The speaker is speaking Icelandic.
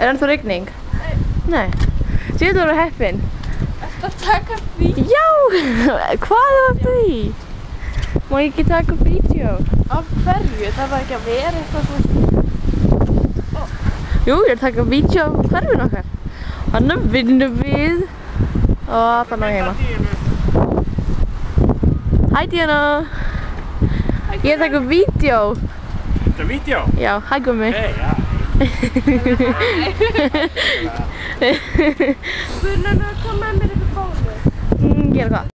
Er ennþá rigning? Nei. Sér þú eru heppin. Það taka því. Já! Hvað var því? Má ég ekki taka vídeo? Af hverju? Það var ekki að vera eitthvað svona. Jú, ég er að taka vídeo af hverfin okkar. Þannig vinnum við. Og þannig að heima. Hæ Díana! Ég er að taka vídeo. Þetta er vídeo? Já, hæ gummi. Hei, já. Börnum að koma með mér eitthvað bónu. Mm, gera hvað?